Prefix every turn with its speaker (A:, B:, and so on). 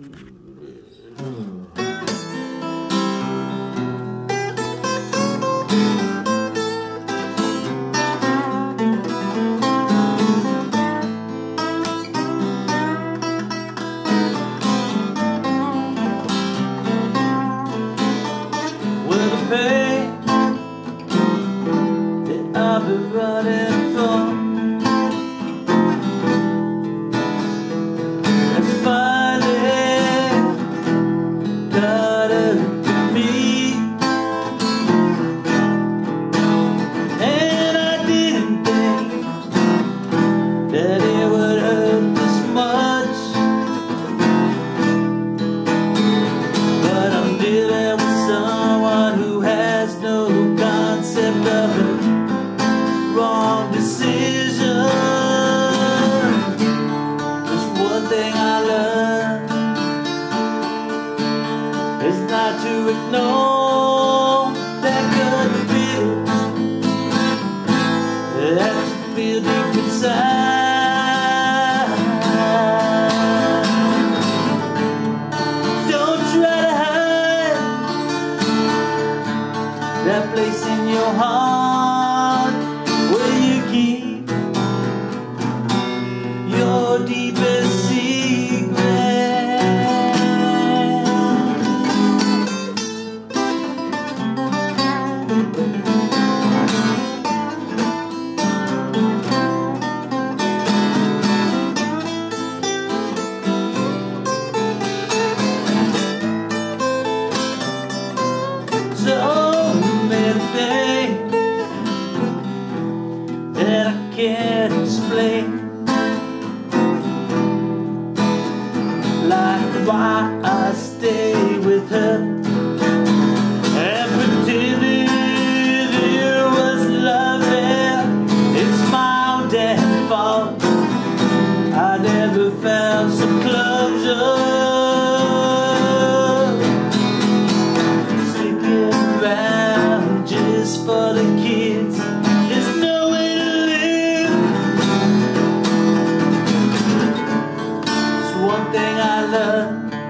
A: Ooh. Know explain Like why I stay with her. And it was It's my I never found some closure learned